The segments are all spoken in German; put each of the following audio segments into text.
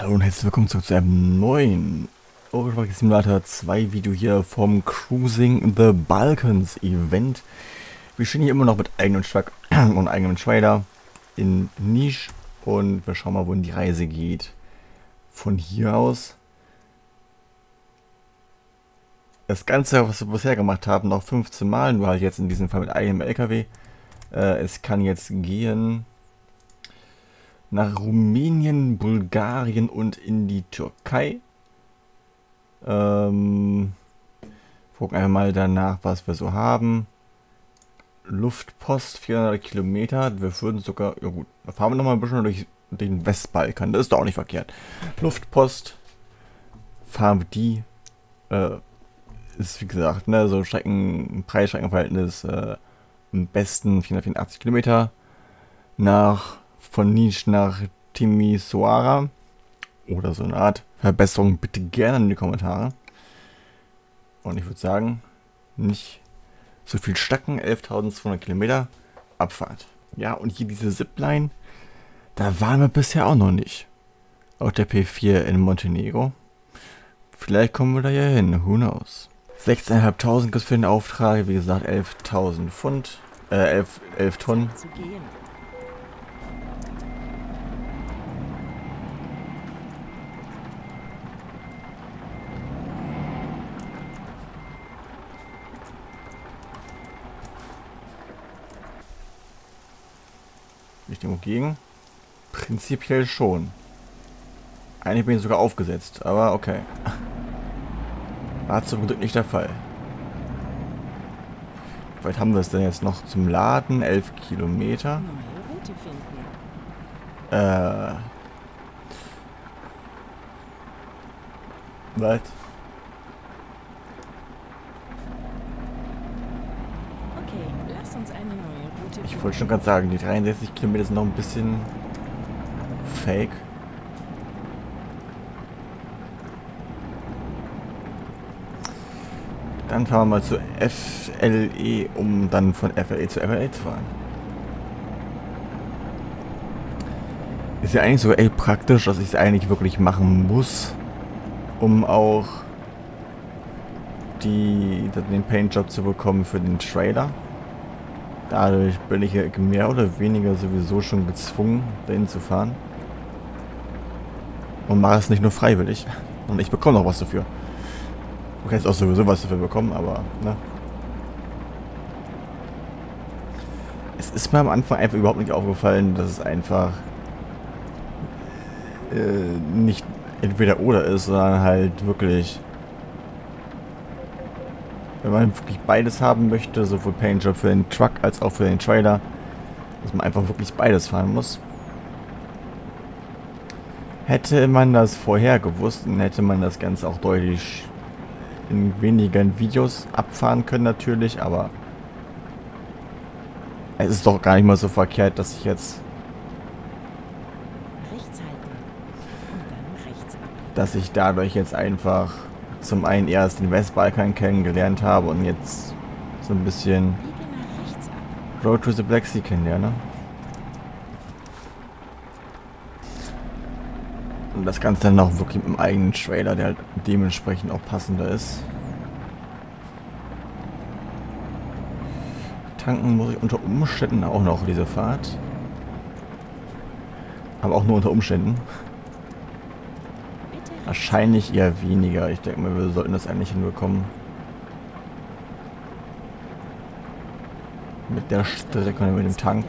Hallo und herzlich willkommen zurück zu einem neuen Overwatch Simulator 2 Video hier vom Cruising the Balkans Event. Wir stehen hier immer noch mit eigenem Truck und eigenem Trailer in Niche und wir schauen mal, wohin die Reise geht. Von hier aus. Das Ganze, was wir bisher gemacht haben, noch 15 Mal, nur halt jetzt in diesem Fall mit eigenem LKW. Äh, es kann jetzt gehen nach Rumänien, Bulgarien und in die Türkei. Ähm, gucken einfach mal danach, was wir so haben. Luftpost 400 Kilometer. Wir würden sogar, ja gut, fahren wir nochmal ein bisschen durch den Westbalkan. Das ist doch auch nicht verkehrt. Luftpost fahren wir die. Äh, ist wie gesagt, ne, so Strecken, Preisstreckenverhältnis äh, am besten 484 Kilometer nach von Nisch nach Timisoara oder so eine Art Verbesserung bitte gerne in die Kommentare. Und ich würde sagen, nicht so viel Stacken, 11.200 Kilometer Abfahrt. Ja, und hier diese Zipline, da waren wir bisher auch noch nicht. Auf der P4 in Montenegro. Vielleicht kommen wir da ja hin, who knows. 16.500 gibt für den Auftrag, wie gesagt 11.000 Pfund, äh 11, 11 Tonnen. Ich dem gegen? Prinzipiell schon. Eigentlich bin ich sogar aufgesetzt, aber okay. War zum Glück nicht der Fall. Wie weit haben wir es denn jetzt noch zum Laden? 11 Kilometer. Äh. Was? Ich wollte schon gerade sagen, die 63 Kilometer sind noch ein bisschen fake. Dann fahren wir mal zu FLE, um dann von FLE zu FLE zu fahren. Ist ja eigentlich sogar echt praktisch, dass ich es eigentlich wirklich machen muss, um auch die, den Paintjob zu bekommen für den Trailer. Dadurch bin ich mehr oder weniger sowieso schon gezwungen, dahin zu fahren. Und mache es nicht nur freiwillig. Und ich bekomme noch was dafür. Du kannst auch sowieso was dafür bekommen, aber, ne. Es ist mir am Anfang einfach überhaupt nicht aufgefallen, dass es einfach äh, nicht entweder oder ist, sondern halt wirklich wenn man wirklich beides haben möchte, sowohl Paintjob für den Truck als auch für den Trailer, dass man einfach wirklich beides fahren muss. Hätte man das vorher gewusst, dann hätte man das Ganze auch deutlich in weniger Videos abfahren können natürlich, aber es ist doch gar nicht mal so verkehrt, dass ich jetzt dass ich dadurch jetzt einfach zum einen erst den Westbalkan kennengelernt habe und jetzt so ein bisschen Road to the Black Sea kennenlerne. Und das Ganze dann auch wirklich mit einem eigenen Trailer, der halt dementsprechend auch passender ist. Tanken muss ich unter Umständen auch noch diese Fahrt. Aber auch nur unter Umständen. Wahrscheinlich eher weniger. Ich denke mal, wir sollten das eigentlich hinbekommen. Mit der Strecke und mit dem Tank.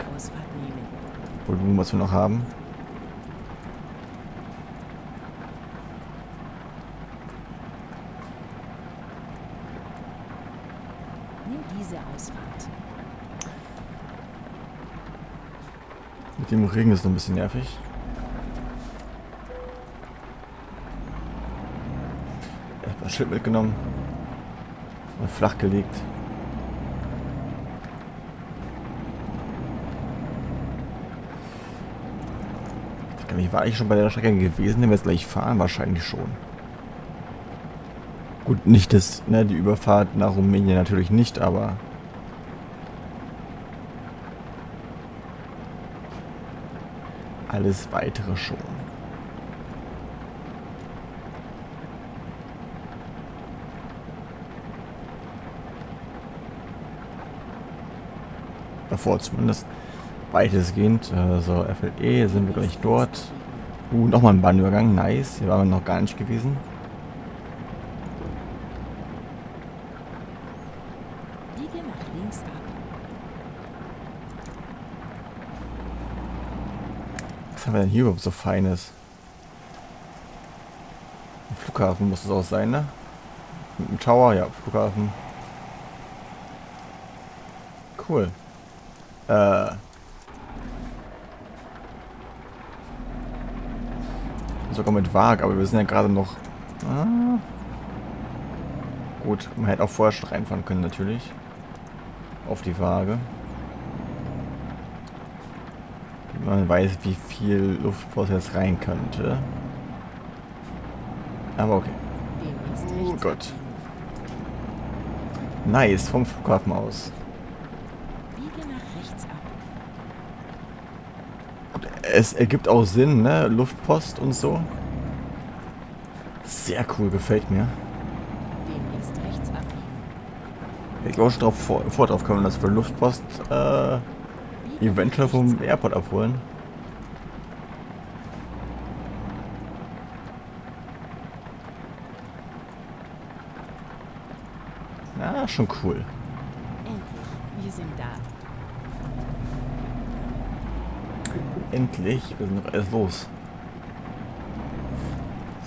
Volumen, was wir noch haben. Mit dem Regen ist es ein bisschen nervig. Schild mitgenommen und flach gelegt. Ich war ich schon bei der Strecke gewesen, wenn wir jetzt gleich fahren, wahrscheinlich schon. Gut, nicht das, ne, die Überfahrt nach Rumänien natürlich nicht, aber alles weitere schon. Davor zumindest. Weitestgehend. Äh, so, FLE sind wir gleich dort. Uh, nochmal ein Bahnübergang. Nice. Hier waren wir noch gar nicht gewesen. Was haben wir denn hier überhaupt so Feines? Ein Flughafen muss es auch sein, ne? Mit einem Tower, ja, Flughafen. Cool. Äh. Sogar mit Waag, aber wir sind ja gerade noch... Ah. Gut, man hätte auch vorher schon reinfahren können, natürlich. Auf die Waage. Man weiß, wie viel Luftpost jetzt rein könnte. Aber okay. Oh Gott. Nice, vom Flughafen aus. Biege nach rechts ab. Gut, es ergibt auch Sinn, ne? Luftpost und so. Sehr cool, gefällt mir. Ich auch schon drauf vor, vor drauf kommen, dass wir Luftpost äh, eventuell vom. Airport abholen. Na, schon cool. Endlich, wir sind da. Endlich, wir sind doch alles los.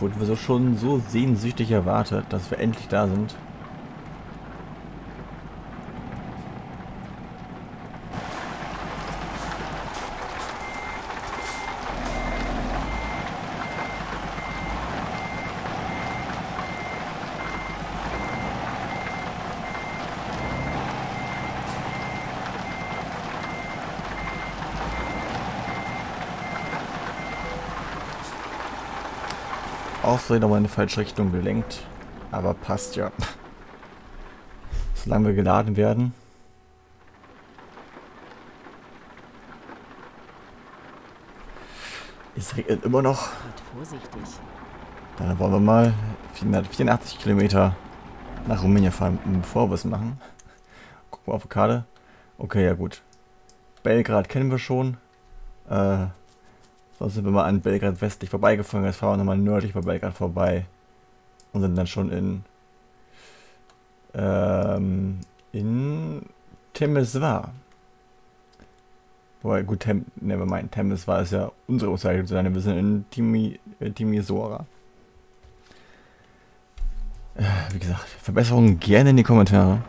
Wurden wir so schon so sehnsüchtig erwartet, dass wir endlich da sind. Außerdem nochmal in die falsche Richtung gelenkt. Aber passt ja. Solange wir geladen werden. Es regnet immer noch. Dann wollen wir mal 484 Kilometer nach Rumänien fahren, bevor wir es machen. Gucken wir auf die Karte. Okay, ja gut. Belgrad kennen wir schon. Äh, sonst sind wir mal an Belgrad westlich vorbeigefahren. Jetzt fahren wir nochmal nördlich bei Belgrad vorbei. Und sind dann schon in ähm, in Temeswar. Wobei, gut, Tem, never mind, Temeswar ist ja unsere zu sein. Wir sind in Timi, äh, Timisora. Äh, Wie gesagt, Verbesserungen gerne in die Kommentare.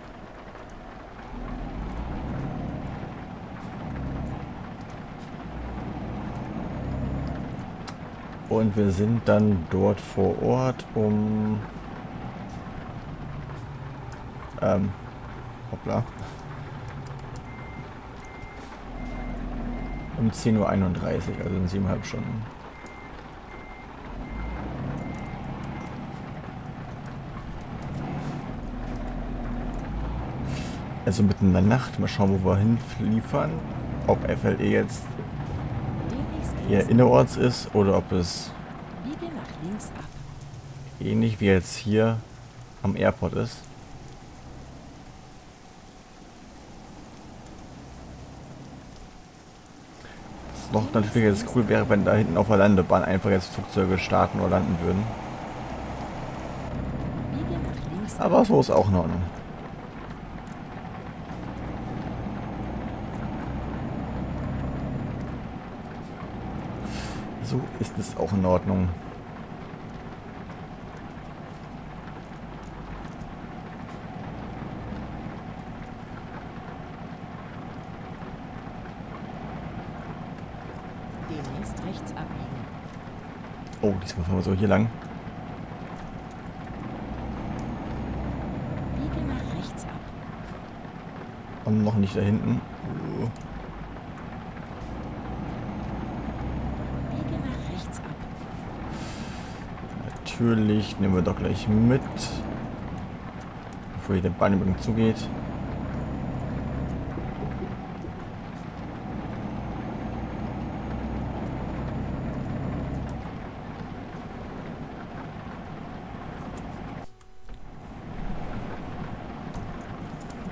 Und wir sind dann dort vor Ort um... Ähm, hoppla. Um 10.31 Uhr, also in siebeneinhalb Stunden. Also mitten in der Nacht. Mal schauen, wo wir hinliefern. Ob FLE jetzt hier innerorts ist oder ob es ähnlich wie jetzt hier am Airport ist. Was noch natürlich jetzt cool wäre, wenn da hinten auf der Landebahn einfach jetzt Flugzeuge starten oder landen würden. Aber so ist auch in Ordnung. So ist es auch in Ordnung. Demnächst rechts abbiegen. Oh, diesmal fahren wir so hier lang. Biege nach rechts ab. Und noch nicht da hinten. natürlich nehmen wir doch gleich mit. Bevor hier der Bahnübergang zugeht.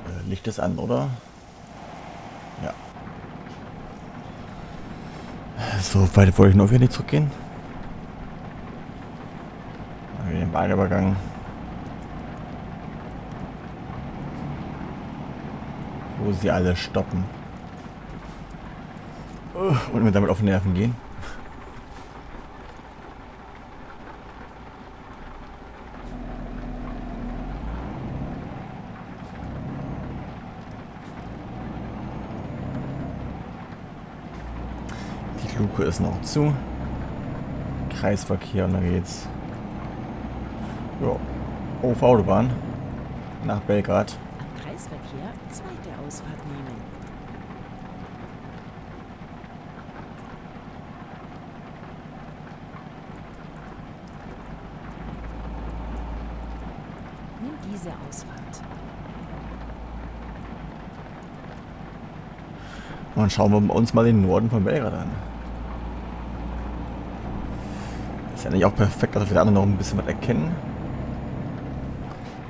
Äh, Licht ist an, oder? Ja. So weit wollte ich noch wieder nicht zurückgehen. Bahnübergang. Wo sie alle stoppen. Und mir damit auf den Nerven gehen. Die Luke ist noch zu. Kreisverkehr und dann geht's. Ja, auf Autobahn nach Belgrad. Am Kreisverkehr zweite Ausfahrt nehmen. Nimm diese Ausfahrt. Und dann schauen wir uns mal den Norden von Belgrad an. Ist ja nicht auch perfekt, dass wir da noch ein bisschen was erkennen.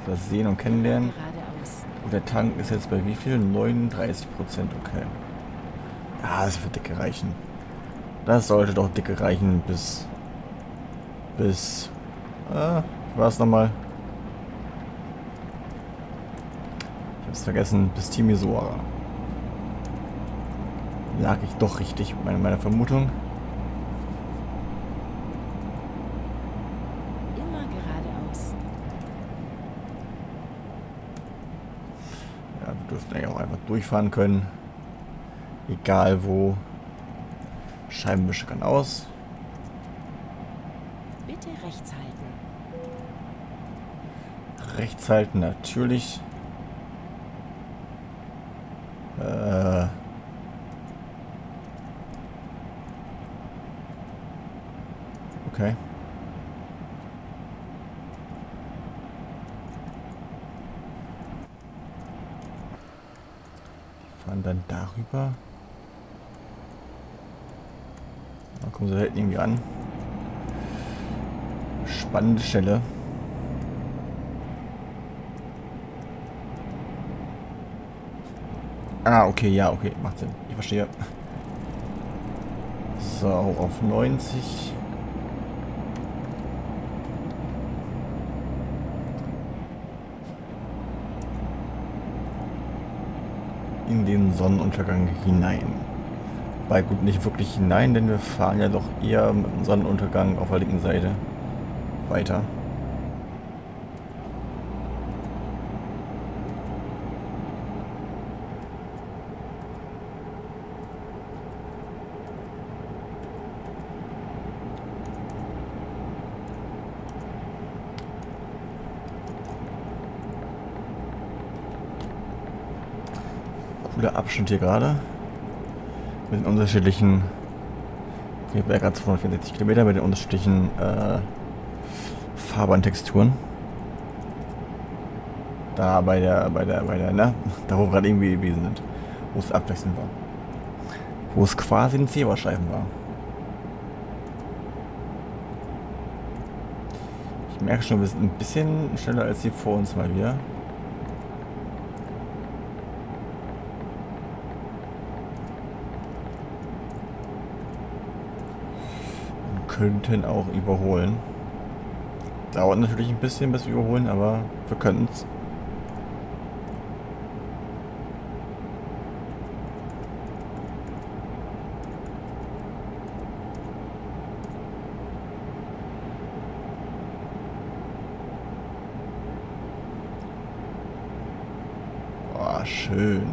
Das sehen und kennenlernen. Und der Tank ist jetzt bei wie viel? 39 Prozent, okay. Ja, das wird dicke reichen. Das sollte doch dicke reichen bis... Bis... Äh, war es nochmal? Ich hab's vergessen, bis Timisoara. Lag ich doch richtig mit meiner Vermutung. Immer geradeaus. Ja, wir dürften eigentlich auch einfach durchfahren können. Egal wo. Scheibenwischer kann aus. Bitte rechts halten. Rechts halten, natürlich. Äh. Okay. Fahren dann darüber. Da kommen sie da irgendwie an. Spannende Stelle. Ah, okay, ja, okay, macht Sinn. Ich verstehe. So, auf 90. In den Sonnenuntergang hinein. Bei gut nicht wirklich hinein, denn wir fahren ja doch eher mit dem Sonnenuntergang auf der linken Seite weiter. Cooler Abschnitt hier gerade. Mit den unterschiedlichen. Hier wäre gerade 264 Kilometer mit den unterschiedlichen äh, Fahrbahntexturen. Da bei der, bei der, bei der, ne? Da wo wir gerade irgendwie gewesen sind. Wo es abwechselnd war. Wo es quasi ein Zebrastreifen war. Ich merke schon, wir sind ein bisschen schneller als die vor uns mal wieder. Könnten auch überholen. Dauert natürlich ein bisschen, bis wir überholen, aber wir können es. Boah, schön.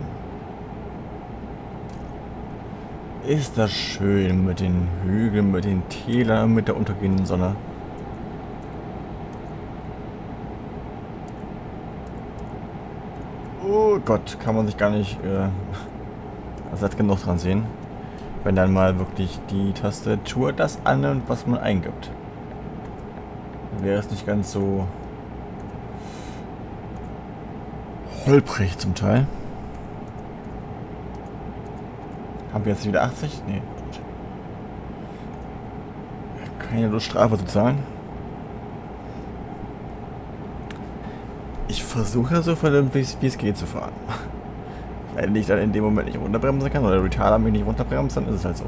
Ist das schön mit den Hügeln, mit den Tälern, mit der untergehenden Sonne. Oh Gott, kann man sich gar nicht äh, satt genug dran sehen. Wenn dann mal wirklich die Tastatur das annimmt, was man eingibt. Wäre es nicht ganz so holprig zum Teil. Haben wir jetzt wieder 80? Nee, gut. Keine Lust, Strafe zu zahlen. Ich versuche so vernünftig, wie es geht, zu fahren. Wenn ich dann in dem Moment nicht runterbremsen kann oder der Retarder mich nicht runterbremst, dann ist es halt so.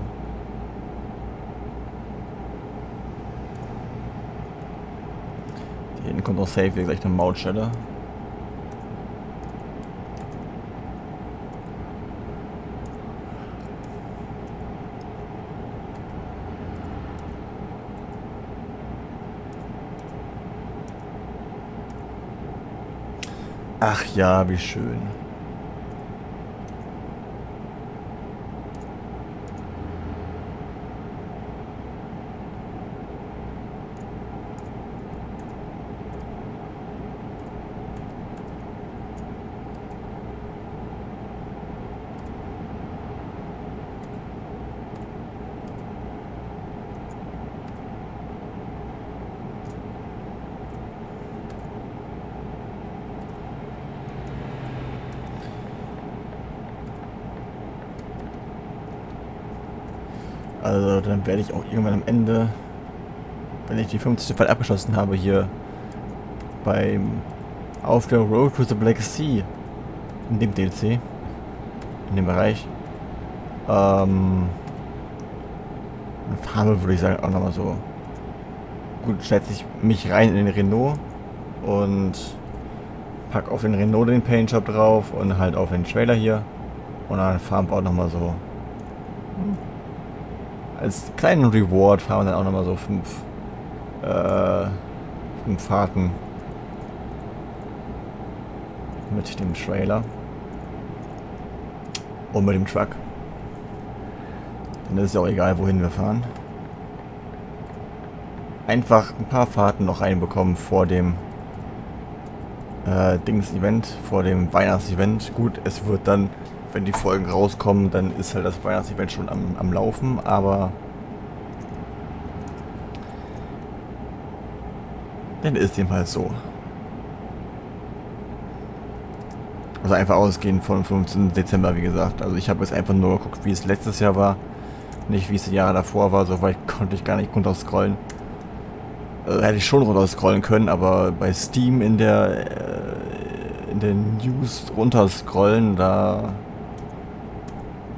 Hier hinten kommt noch safe, wie gleich eine Mautstelle. Ach ja, wie schön. Also dann werde ich auch irgendwann am Ende, wenn ich die 50. Fall abgeschlossen habe, hier beim auf der Road to the Black Sea in dem DLC, in dem Bereich, ähm, Farbe würde ich sagen auch nochmal so. Gut, setze ich mich rein in den Renault und pack auf den Renault den Paint Shop drauf und halt auf den Trailer hier und dann wir auch nochmal so als kleinen Reward fahren wir dann auch nochmal so fünf, äh, fünf Fahrten mit dem Trailer und mit dem Truck. Dann ist es ja auch egal, wohin wir fahren. Einfach ein paar Fahrten noch reinbekommen vor dem äh, Dings-Event, vor dem Weihnachts-Event. Gut, es wird dann wenn die Folgen rauskommen, dann ist halt das Weihnachtsevent schon am, am Laufen, aber dann ist dem halt so. Also einfach ausgehend von 15. Dezember, wie gesagt. Also ich habe jetzt einfach nur geguckt, wie es letztes Jahr war. Nicht wie es die Jahre davor war, so weit konnte ich gar nicht runterscrollen. Also hätte ich schon runterscrollen können, aber bei Steam in der äh, in den News runterscrollen, da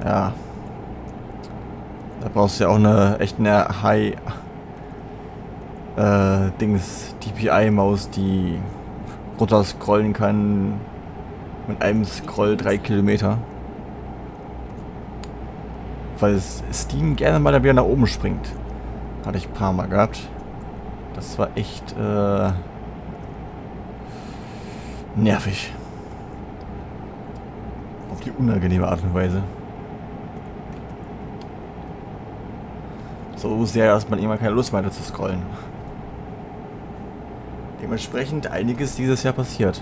ja. Da brauchst du ja auch eine echt eine High äh, Dings DPI-Maus, die runter scrollen kann mit einem Scroll drei Kilometer. Weil Steam gerne mal wieder nach oben springt. Hatte ich ein paar Mal gehabt. Das war echt äh, nervig. Auf die unangenehme Art und Weise. So sehr, dass man immer keine Lust mehr hatte zu scrollen. Dementsprechend einiges dieses Jahr passiert.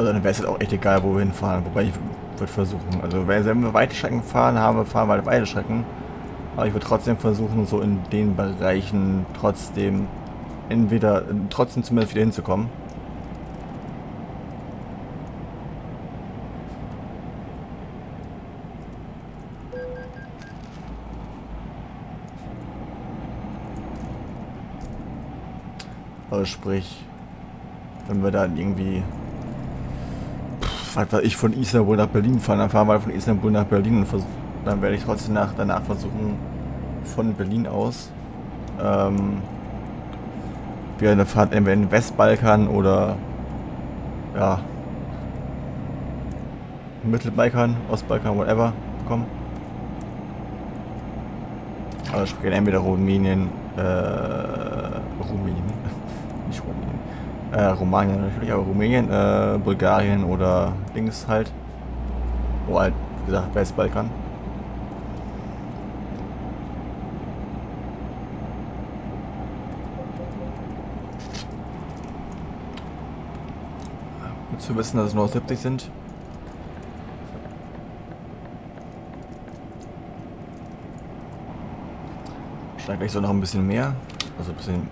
Also dann wäre es halt auch echt egal, wo wir hinfahren. Wobei ich würde versuchen. Also wenn wir weite Strecken fahren haben, fahren wir weite Strecken. Aber ich würde trotzdem versuchen, so in den Bereichen trotzdem entweder trotzdem zumindest wieder hinzukommen. Also sprich, wenn wir dann irgendwie was weiß ich, von Istanbul nach Berlin fahren, dann fahren wir von Istanbul nach Berlin und dann werde ich trotzdem nach, danach versuchen, von Berlin aus ähm, wieder eine Fahrt entweder in den Westbalkan oder ja Mittelbalkan, Ostbalkan, whatever kommen. Also sprich entweder Rumänien, äh, Rumänien, äh, Rumänien natürlich, aber Rumänien, äh, Bulgarien oder links halt. Oder halt, wie gesagt, Westbalkan. Gut zu wissen, dass es nur 70 sind. Wahrscheinlich gleich so noch ein bisschen mehr. Also ein bisschen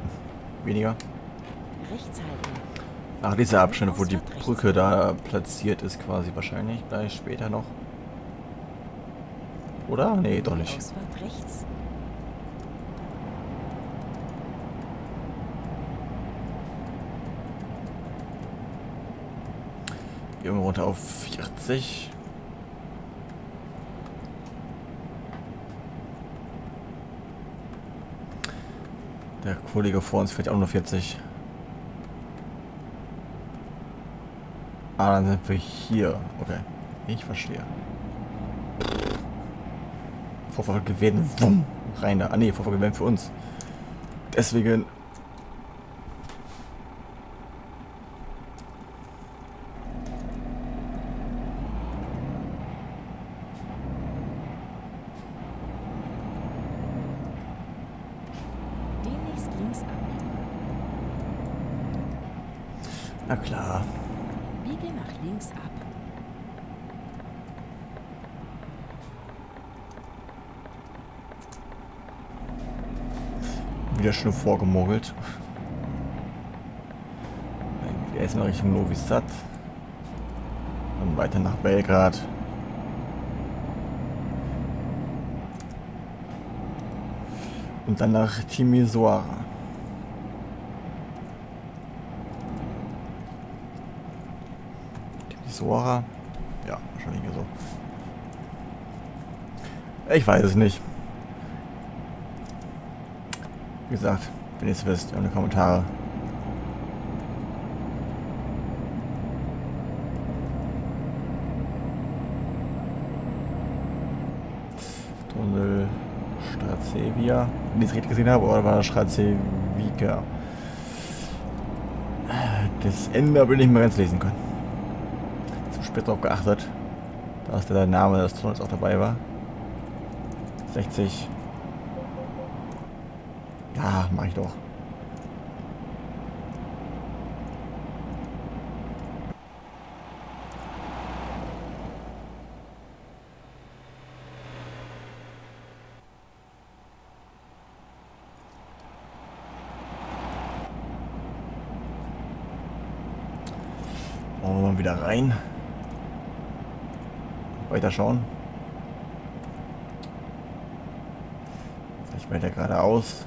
weniger rechts halten. Ach, dieser Abschnitt, wo die Brücke da platziert ist, quasi wahrscheinlich gleich später noch. Oder? Nee, doch nicht. Gehen wir runter auf 40. Der Kollege vor uns fährt auch nur 40. Ah, dann sind wir hier. Okay. Ich verstehe. Vorfahrtgewähren. Wumm. Rein da. Ah ne, Vorfahrtgewähren für uns. Deswegen Demnächst links abbiegen. Na klar. Biege nach links ab. Wieder schön vorgemogelt. Dann erstmal Richtung Novi Sad. Und weiter nach Belgrad. Und dann nach Timisoara. Timisoara? Ja, wahrscheinlich so. Ich weiß es nicht. Wie gesagt, wenn ihr es wisst, in die Kommentare. Tunnel Strazevia. Wenn ich es richtig gesehen habe, oder war das Strazevica? Das Ende habe ich nicht mehr ganz lesen können. Zu spät darauf geachtet, dass der Name des Tunnels auch dabei war. 60. Ja, mach ich doch. Wieder rein. Weiter schauen. Vielleicht weiter geradeaus.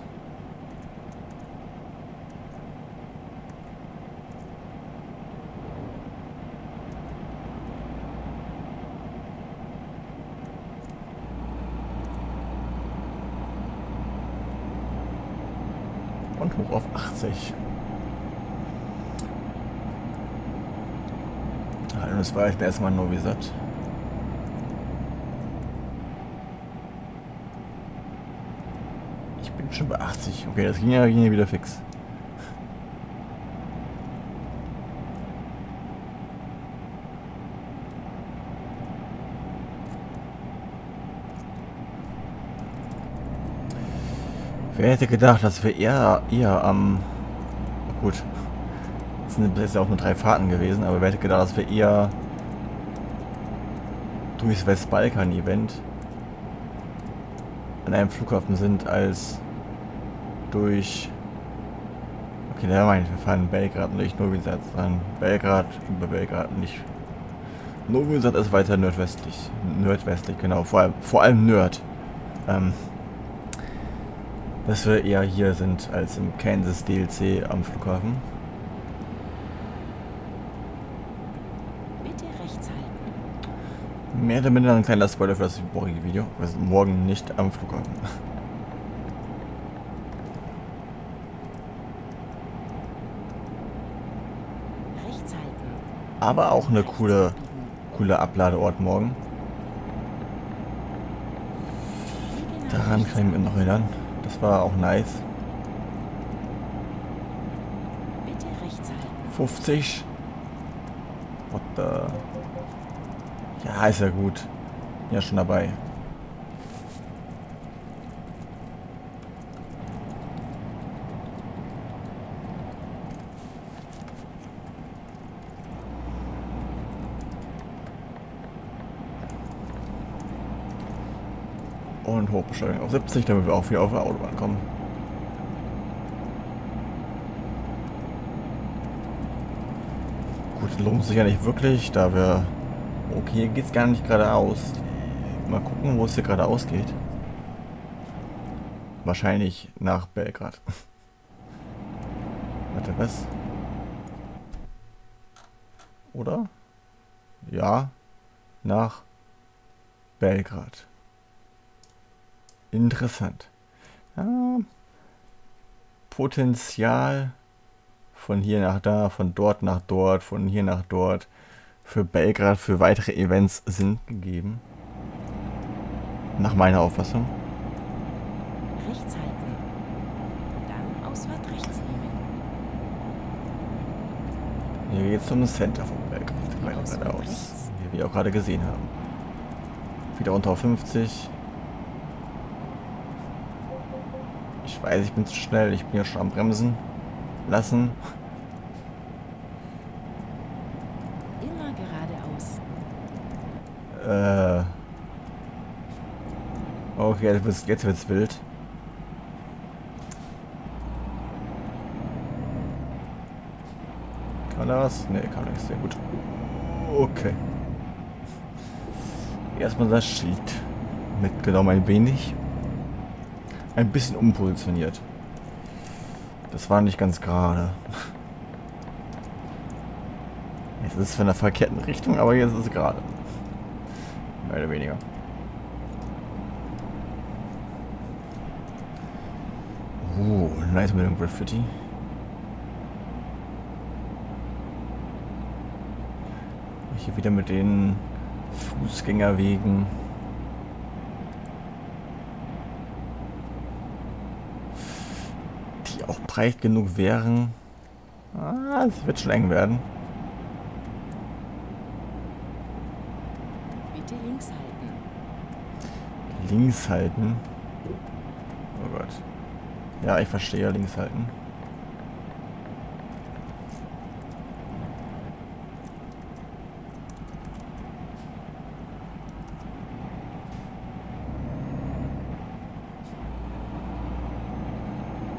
Und hoch auf 80. Ja, das war jetzt erstmal Novi Sad. Ich bin schon bei 80. Okay, das ging ja, ging ja wieder fix. Wer hätte gedacht, dass wir eher, eher am... gut. Es sind jetzt auch nur drei Fahrten gewesen, aber wer hätte gedacht, dass wir eher durchs Westbalkan-Event an einem Flughafen sind, als durch... Okay, da meine wir fahren Belgrad und nicht Novi Sad, sondern Belgrad über Belgrad nicht... Novi Sad ist weiter nordwestlich. Nordwestlich, genau. Vor allem, vor allem Nord. Ähm, dass wir eher hier sind als im Kansas DLC am Flughafen. Bitte rechts halten. Mehr oder minder ein kleiner Spoiler für das morgige Video. Wir sind morgen nicht am Flughafen. Rechts halten. Aber auch eine coole, coole Abladeort morgen. Nach Daran kann ich mich noch erinnern. Das war auch nice. Bitte rechts halten. 50. What the... Ja, ist ja gut. Ja, schon dabei. Und Hochbeschleunigung auf 70, damit wir auch wieder auf die Autobahn kommen. Gut, lohnt sich ja nicht wirklich, da wir... Okay, hier geht's gar nicht geradeaus. Mal gucken, wo es hier geradeaus geht. Wahrscheinlich nach Belgrad. Warte, was? Oder? Ja, nach Belgrad. Interessant. Ja, Potenzial von hier nach da, von dort nach dort, von hier nach dort für Belgrad für weitere Events sind gegeben. Nach meiner Auffassung. Rechts halten. Dann Ausfahrt rechts nehmen. Hier geht es zum Center von Belgrad. Geradeaus. rechts. Wie wir auch gerade gesehen haben. Wieder unter auf 50. Ich weiß, ich bin zu schnell. Ich bin ja schon am Bremsen. Lassen. Immer geradeaus. Äh. Okay, jetzt wird's, jetzt wird's wild. Kann er was? Ne, kann nichts. Sehr gut. Okay. Erstmal das Schild mitgenommen, ein wenig. Ein bisschen umpositioniert. Das war nicht ganz gerade. Jetzt ist es von der verkehrten Richtung, aber jetzt ist es gerade. Mehr oder weniger. Oh, nice mit dem Graffiti. Hier wieder mit den Fußgängerwegen. Breit genug wären. Ah, es wird schon eng werden. Bitte links halten. Links halten. Oh Gott. Ja, ich verstehe, links halten.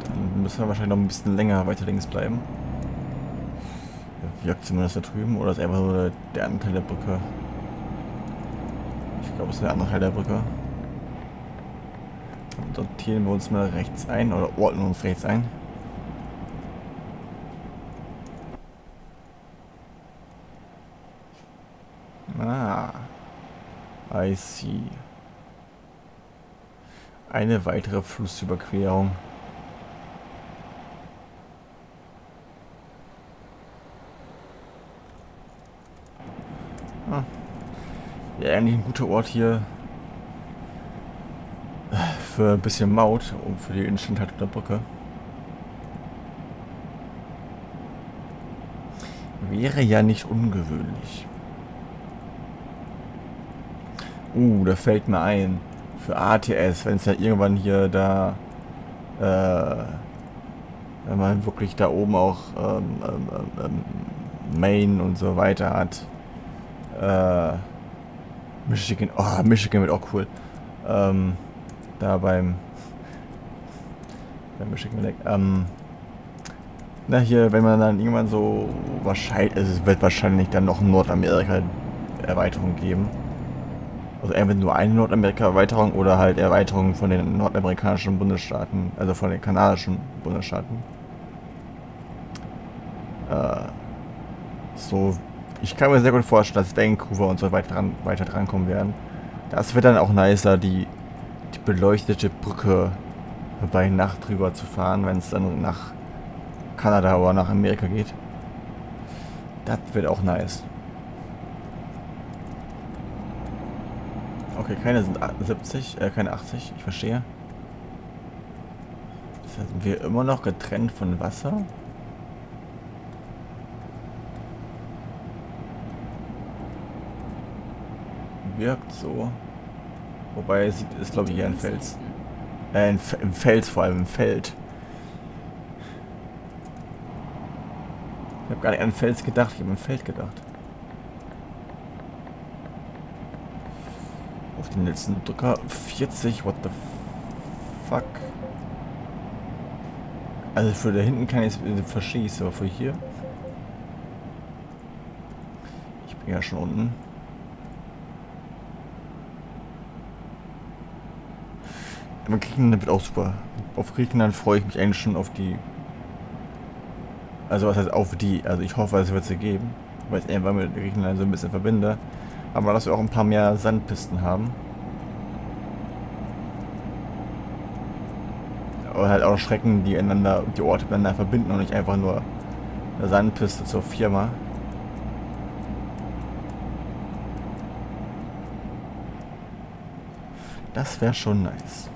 Dann müssen wir wahrscheinlich noch ein bisschen länger weiter links bleiben. Wirkt zumindest da drüben. Oder ist einfach nur der, der andere Teil der Brücke? Ich glaube, es ist der andere Teil der Brücke. Dann sortieren wir uns mal rechts ein oder ordnen uns rechts ein. Ah, I see. Eine weitere Flussüberquerung. Ja, eigentlich ein guter Ort hier für ein bisschen Maut und für die Instandhaltung der Brücke. Wäre ja nicht ungewöhnlich. Uh, da fällt mir ein. Für ATS, wenn es ja irgendwann hier da, äh, wenn man wirklich da oben auch ähm, ähm, ähm, ähm, Main und so weiter hat. Äh, Michigan, oh, Michigan wird auch cool. Ähm, da beim, beim Michigan Lake. Ähm, na hier, wenn man dann irgendwann so wahrscheinlich, also es wird wahrscheinlich dann noch Nordamerika Erweiterung geben. Also entweder nur eine Nordamerika-Erweiterung oder halt Erweiterung von den nordamerikanischen Bundesstaaten, also von den kanadischen Bundesstaaten. Äh, so, ich kann mir sehr gut vorstellen, dass Vancouver und so weiter, dran, weiter drankommen werden. Das wird dann auch nicer, die, die beleuchtete Brücke bei Nacht drüber zu fahren, wenn es dann nach Kanada oder nach Amerika geht. Das wird auch nice. Okay, keine sind 70, äh, keine 80, ich verstehe. Das heißt, sind wir immer noch getrennt von Wasser? Wirkt so. Wobei es ist, glaube ich, eher ein Fels. Äh, ein F Fels, vor allem im Feld. Ich habe gar nicht an Fels gedacht, ich habe im Feld gedacht. Auf den letzten Drücker 40, what the fuck? Also für da hinten kann ich es verschießen, aber für hier. Ich bin ja schon unten. Aber Griechenland wird auch super. Auf Griechenland freue ich mich eigentlich schon auf die. Also was heißt auf die? Also ich hoffe, es wird sie geben. Ich weiß nicht, weil mit Griechenland so ein bisschen verbinde. Aber dass wir auch ein paar mehr Sandpisten haben. Oder halt auch Strecken, die einander, die Orte miteinander verbinden und nicht einfach nur eine Sandpiste zur Firma. Das wäre schon nice.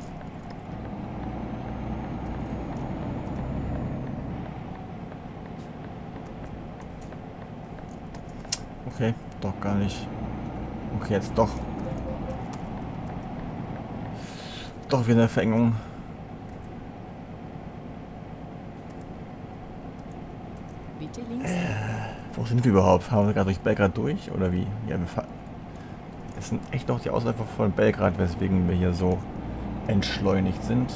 Okay, doch gar nicht. Okay, jetzt doch. Doch wieder eine Verengung. Bitte links Äh. Wo sind wir überhaupt? Fahren wir gerade durch Belgrad durch oder wie? Ja, wir fahren. Das sind echt noch die Ausläufer von Belgrad, weswegen wir hier so entschleunigt sind.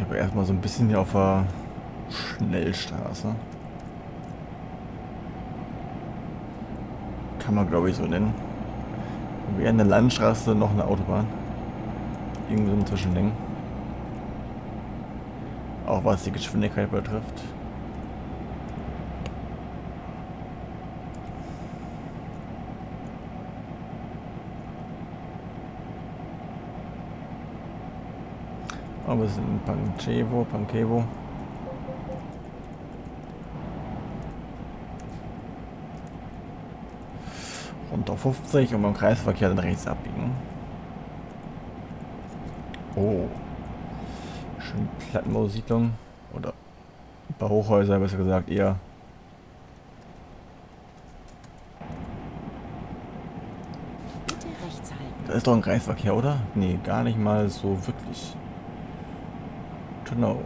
Aber erstmal so ein bisschen hier auf der Schnellstraße. Kann man glaube ich so nennen. Weder eine Landstraße noch eine Autobahn. Irgendwie so ein Zwischending. Auch was die Geschwindigkeit betrifft. Aber wir sind in Panchevo, Pankevo. Rund auf 50 und beim Kreisverkehr dann rechts abbiegen. Oh. Schön Plattenbausiedlung. Oder ein paar Hochhäuser, besser gesagt, eher. Das ist doch ein Kreisverkehr, oder? Nee, gar nicht mal so wirklich. Genau.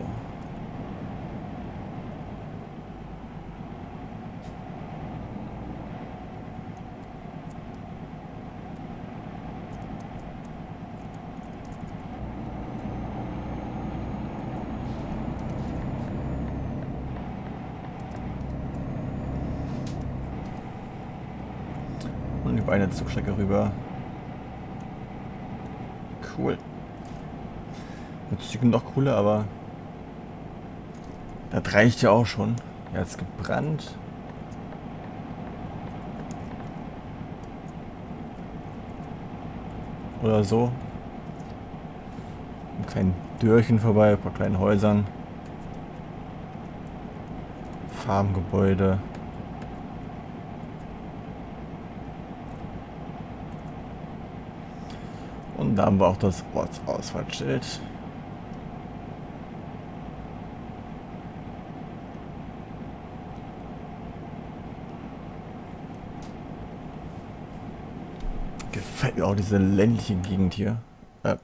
Und über eine Zugstrecke rüber. Cool. Mit Zügen noch cooler, aber das reicht ja auch schon. Er hat's gebrannt. Oder so. Ein kleinen Dörrchen vorbei, ein paar kleinen Häusern. Farmgebäude. Und da haben wir auch das Ortsausfahrtsschild. Gefällt mir auch diese ländliche Gegend hier. Äh.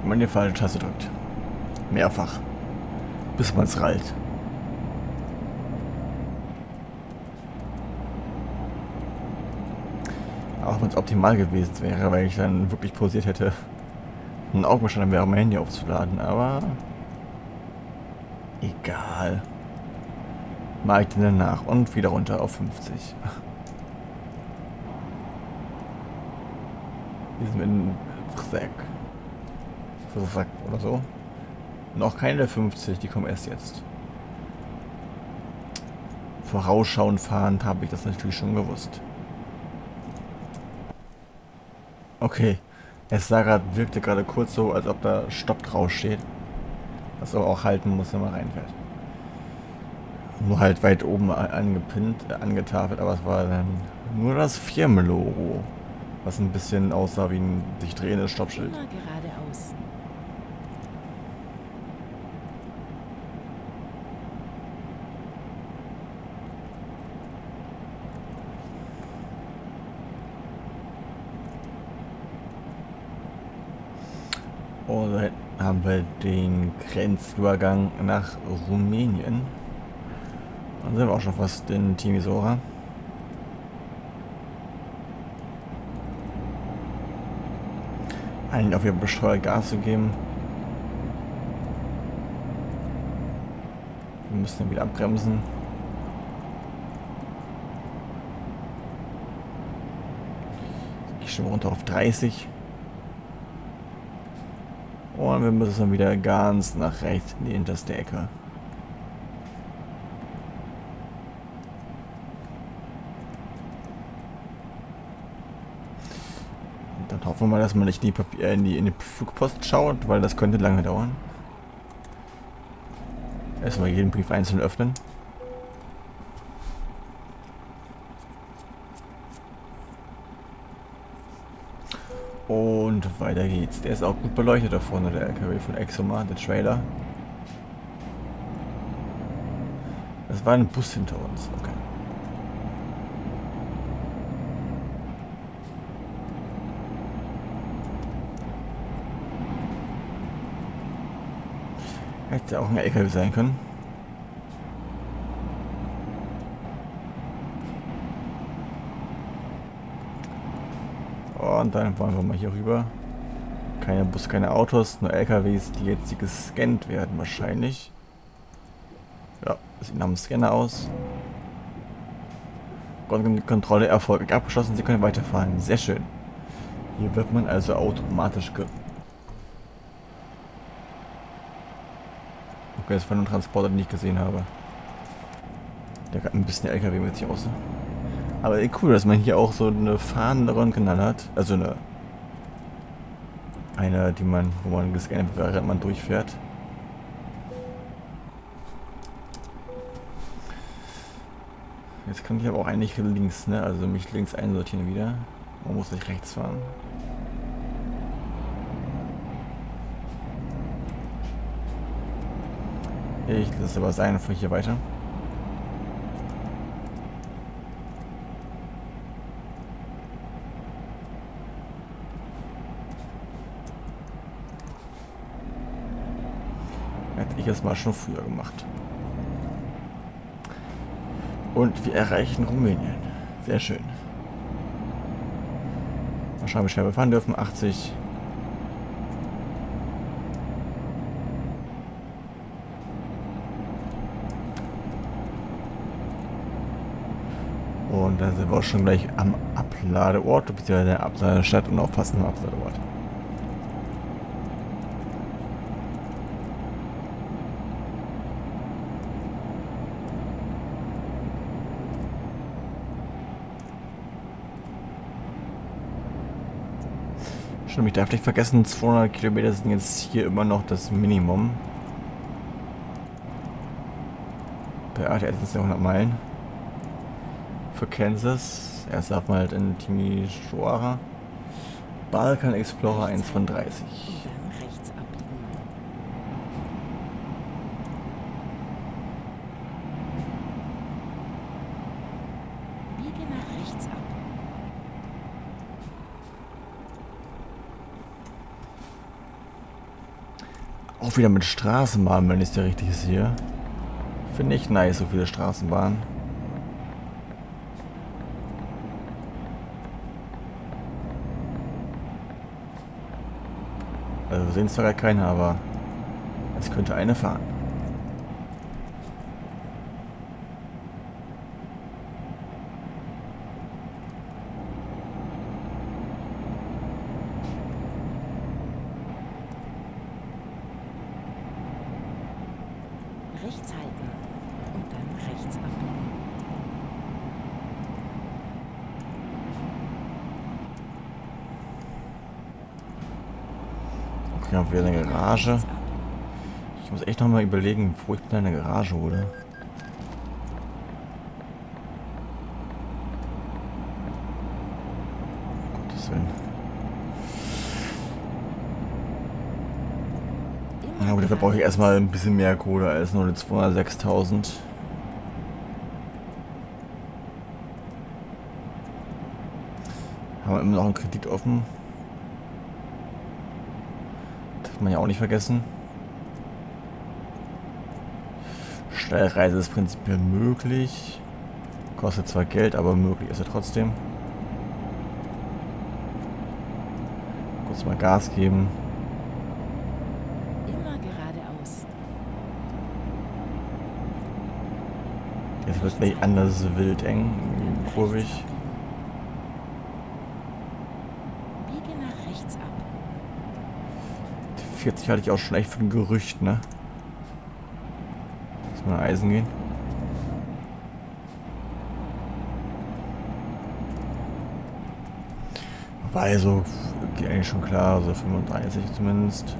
Wenn man die falsche Taste drückt. Mehrfach. Bis man es rallt. Auch wenn es optimal gewesen wäre, weil ich dann wirklich pausiert hätte, einen Augenschein wäre, um mein Handy aufzuladen, aber egal. Mach ich den danach und wieder runter auf 50. Sind in Vrsak. Vrsak oder so. Noch keine der 50, die kommen erst jetzt. Vorausschauend fahrend habe ich das natürlich schon gewusst. Okay. Es sah grad, wirkte gerade kurz so, als ob da Stopp drauf steht. Was aber auch halten muss, wenn man reinfährt. Nur halt weit oben angepinnt, äh, angetafelt, aber es war dann nur das Firmenlogo. Was ein bisschen aussah wie ein sich drehendes Stoppschild. Geradeaus. Und dann haben wir den Grenzübergang nach Rumänien. Dann sind wir auch schon fast in Timisoara. Eigentlich auch wieder besteuert Gas zu geben. müssen dann wieder abbremsen. Ich schon runter auf 30. Und wir müssen dann wieder ganz nach rechts in die hinterste Ecke. Hoffen wir mal, dass man nicht in die, Papier, äh, in die, in die Flugpost schaut, weil das könnte lange dauern. Erstmal jeden Brief einzeln öffnen. Und weiter geht's. Der ist auch gut beleuchtet da vorne, der LKW von Exoma, der Trailer. Das war ein Bus hinter uns, okay. Hätte auch ein LKW sein können. Und dann wollen wir mal hier rüber. Keine Bus, keine Autos, nur LKWs, die jetzt gescannt werden wahrscheinlich. Ja, sieht nach dem Scanner aus. Kontrolle erfolgreich abgeschlossen, Sie können weiterfahren. Sehr schön. Hier wird man also automatisch Okay, das war nur ein Transporter, den ich gesehen habe. Der hat ein bisschen LKW mit sich aus. Aber cool, dass man hier auch so eine fahrende Röntgenall hat. Also eine. Eine, die man, wo man gescannt wird, während man durchfährt. Jetzt kann ich aber auch eigentlich links, ne? Also mich links einsortieren wieder. Man muss nicht rechts fahren. Ich lasse aber sein, von hier weiter. Hätte ich es mal schon früher gemacht. Und wir erreichen Rumänien. Sehr schön. Mal schauen, wie schnell wir fahren dürfen. 80. Dann sind wir auch schon gleich am Abladeort, beziehungsweise der Abladestadt und auch fast am Abladeort. Stimmt, ich darf nicht vergessen, 200 Kilometer sind jetzt hier immer noch das Minimum. Per ATS sind es 100 Meilen. Für Kansas. Erst darf man halt in Timisoara. Balkan Explorer 1 von 30. Und dann rechts abbiegen. Biege nach rechts ab. Auch wieder mit Straßenbahn, wenn ich es ja richtig sehe. Finde ich nice, so viele Straßenbahnen. Sehen zwar gar keine, aber es könnte eine fahren. Rechts halten. Und dann rechts abbiegen. Wir eine Garage. Ich muss echt noch mal überlegen, wo ich mir eine Garage hole. Gottes Willen. Aber dafür brauche ich erstmal ein bisschen mehr Kohle als nur die 206.000. Haben wir immer noch einen Kredit offen. Darf man ja auch nicht vergessen. Schnellreise ist prinzipiell möglich. Kostet zwar Geld, aber möglich ist er trotzdem. Kurz mal Gas geben. Immer geradeaus. Das wird gleich anders wild eng, kurvig. Biege nach rechts ab. 40 halte ich auch schon echt für ein Gerücht, ne? Muss mal Eisen gehen. Wobei, so geht eigentlich schon klar, so 35 zumindest.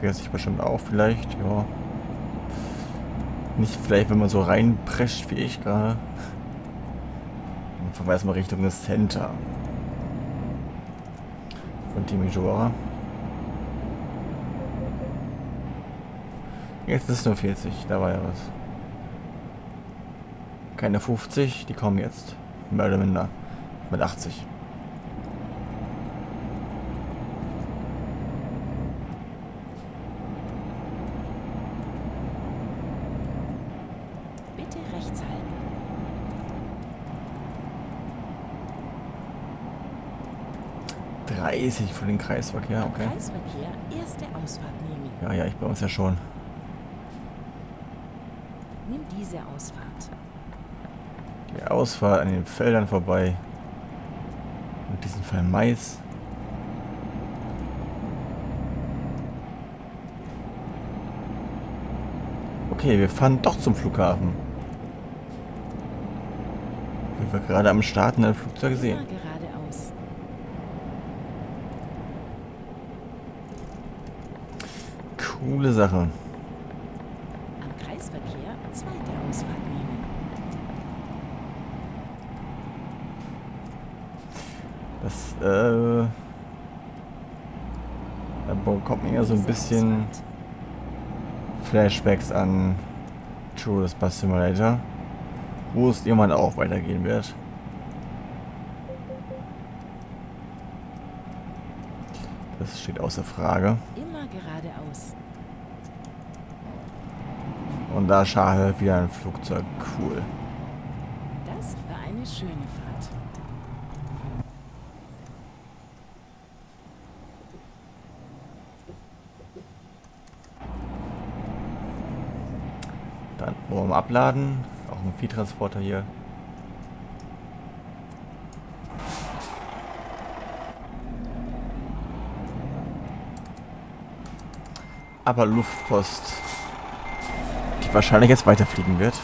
40 bestimmt auch vielleicht, ja. Nicht vielleicht, wenn man so reinprescht wie ich gerade. Dann fahren wir Richtung des Center. Von Team Jora. Jetzt ist es nur 40, da war ja was. Keine 50, die kommen jetzt. Mehr oder minder. Mit 80. Bitte rechts halten. Dreißig für den Kreisverkehr, okay. Kreisverkehr erste Ausfahrt nehmen. Ja, ja, ich bei uns ja schon. Nimm diese Ausfahrt. Die Ausfahrt an den Feldern vorbei. In diesem Fall Mais. Okay, wir fahren doch zum Flughafen. Wie wir gerade am Starten ein Flugzeug sehen. Coole Sache. Am Kreisverkehr zweite Ausfahrt nehmen. Das, äh... Bekommt man ja so ein bisschen. Flashbacks an True Bus Simulator, wo es irgendwann auch weitergehen wird. Das steht außer Frage. Immer geradeaus. Und da schade wieder ein Flugzeug. Cool. Das war eine schöne Fahrt. Dann wollen wir mal abladen. Auch ein Viehtransporter hier. Aber Luftpost, die wahrscheinlich jetzt weiterfliegen wird.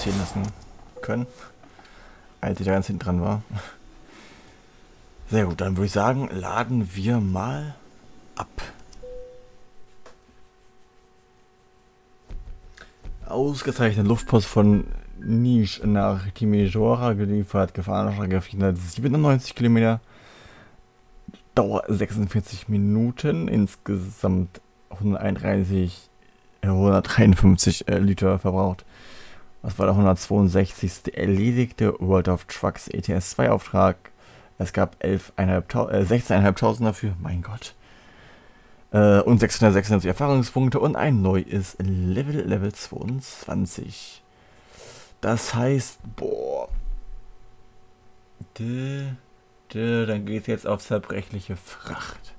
Ziehen lassen können. Als ich da ganz hinten dran war. Sehr gut, dann würde ich sagen, laden wir mal ab. Ausgezeichnet Luftpost von Nisch nach Timejora geliefert, Gefahrenstrecke 497 Kilometer, Dauer 46 Minuten, insgesamt 131 äh, 153 äh, Liter verbraucht. Was war der 162. erledigte World of Trucks ETS 2 Auftrag? Es gab 11.500 äh, 16.500 dafür, mein Gott. Äh, und 696 Erfahrungspunkte und ein neues Level, Level 22. Das heißt, boah. Dö, dö, dann geht es jetzt auf zerbrechliche Fracht.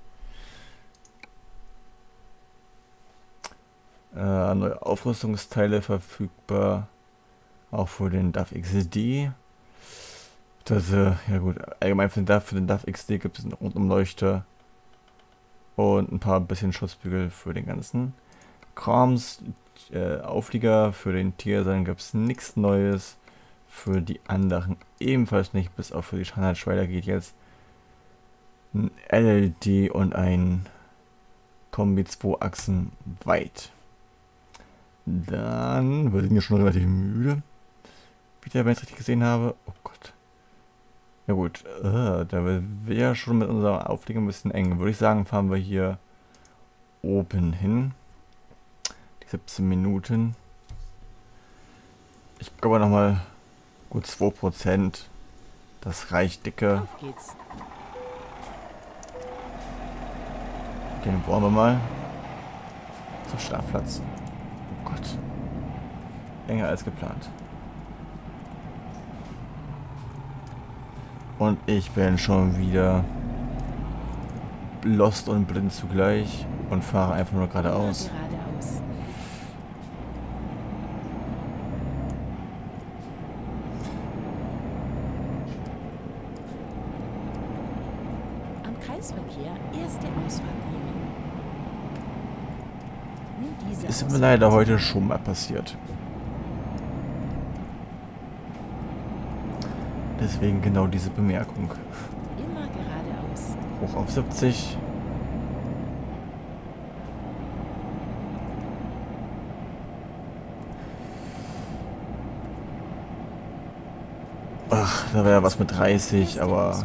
Äh, neue Aufrüstungsteile verfügbar. Auch für den DAF XD. Das, äh, ja gut, allgemein für den DAF, für den DAF XD gibt es einen Rundumleuchter. Und ein paar bisschen Schutzbügel für den ganzen Krams. Äh, Auflieger für den Tiersein gibt es nichts Neues. Für die anderen ebenfalls nicht, bis auf für die Standard Schweiler geht jetzt ein LLD und ein Kombi 2 Achsen weit. Dann, wir sind ja schon relativ müde. Wieder, wenn ich es richtig gesehen habe. Oh Gott. Ja gut, äh, da wäre ja schon mit unserer Aufleger ein bisschen eng. Würde ich sagen, fahren wir hier oben hin. Die 17 Minuten. Ich glaube nochmal gut 2%. Das reicht dicke. Auf geht's. Den wollen wir mal. Zum Schlafplatz. Oh Gott. Enger als geplant. Und ich bin schon wieder lost und blind zugleich und fahre einfach nur geradeaus. Geradeaus. Am Kreisverkehr erste Ausfahrt nehmen. Ist mir leider heute schon mal passiert. Deswegen genau diese Bemerkung. Immer geradeaus. Hoch auf 70. Ach, da wäre was mit 30, Erste aber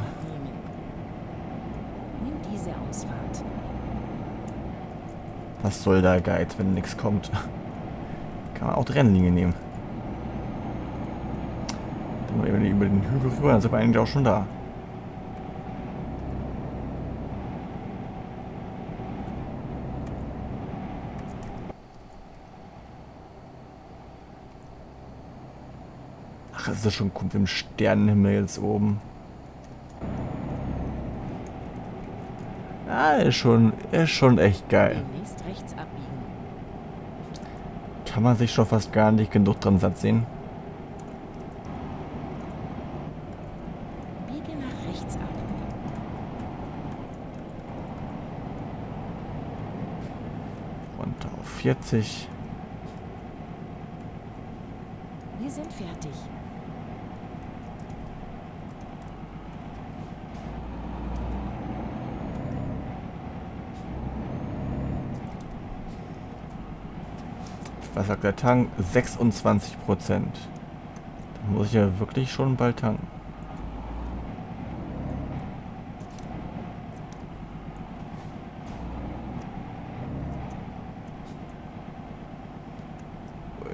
was soll der Geiz, wenn nichts kommt? Kann man auch die Rennlinie nehmen. Mal eben über den Hügel rüber, dann sind wir eigentlich auch schon da. Ach, das ist schon gut im Sternenhimmel jetzt oben. Ah, ist schon, ist schon echt geil. Kann man sich schon fast gar nicht genug dran satt sehen. Biege nach rechts ab. Runter auf 40. Wir sind fertig. Was sagt der Tank? 26 Prozent. Da muss ich ja wirklich schon bald tanken.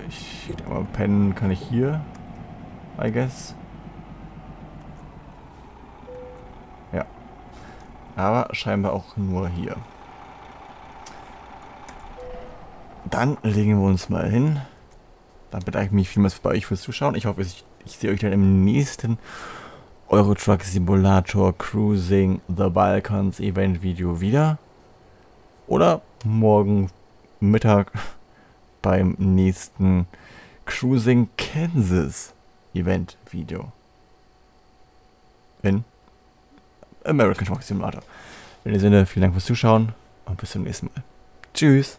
Ich denke mal, pennen kann ich hier. I guess. Ja. Aber scheinbar auch nur hier. Dann legen wir uns mal hin. Dann bedanke ich mich vielmals bei euch fürs Zuschauen. Ich hoffe, ich, ich sehe euch dann im nächsten Euro Truck Simulator Cruising the Balkans Event Video wieder. Oder morgen Mittag beim nächsten Cruising Kansas Event Video. In American Truck Simulator. In dem Sinne, vielen Dank fürs Zuschauen und bis zum nächsten Mal. Tschüss.